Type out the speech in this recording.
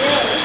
Yeah.